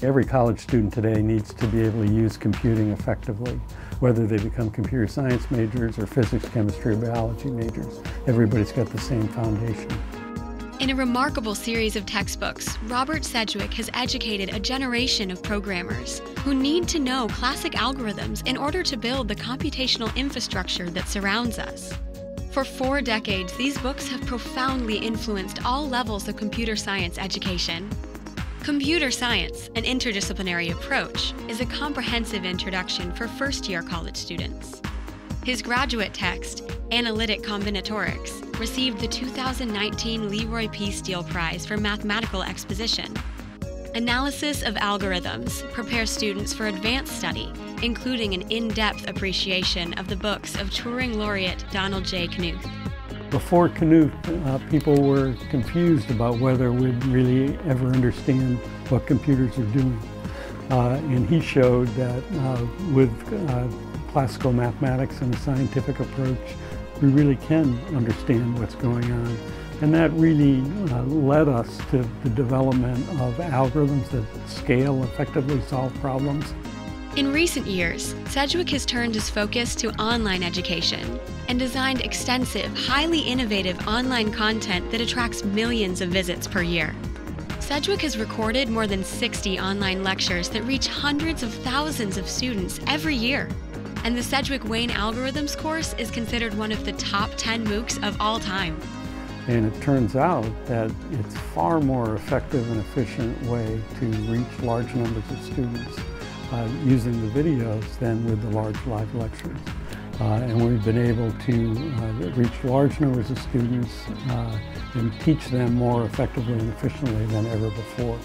Every college student today needs to be able to use computing effectively, whether they become computer science majors or physics, chemistry, or biology majors. Everybody's got the same foundation. In a remarkable series of textbooks, Robert Sedgewick has educated a generation of programmers who need to know classic algorithms in order to build the computational infrastructure that surrounds us. For four decades, these books have profoundly influenced all levels of computer science education. Computer science, an interdisciplinary approach, is a comprehensive introduction for first year college students. His graduate text, Analytic Combinatorics, received the 2019 Leroy P. Steele Prize for Mathematical Exposition. Analysis of algorithms prepares students for advanced study, including an in depth appreciation of the books of Turing laureate Donald J. Knuth. Before Knuth, uh, people were confused about whether we'd really ever understand what computers are doing. Uh, and he showed that uh, with uh, classical mathematics and a scientific approach, we really can understand what's going on. And that really uh, led us to the development of algorithms that scale, effectively solve problems. In recent years, Sedgewick has turned his focus to online education and designed extensive, highly innovative online content that attracts millions of visits per year. Sedgewick has recorded more than 60 online lectures that reach hundreds of thousands of students every year. And the Sedgewick Wayne Algorithms course is considered one of the top 10 MOOCs of all time. And it turns out that it's far more effective and efficient way to reach large numbers of students uh, using the videos than with the large live lectures. Uh, and we've been able to uh, reach large numbers of students uh, and teach them more effectively and efficiently than ever before.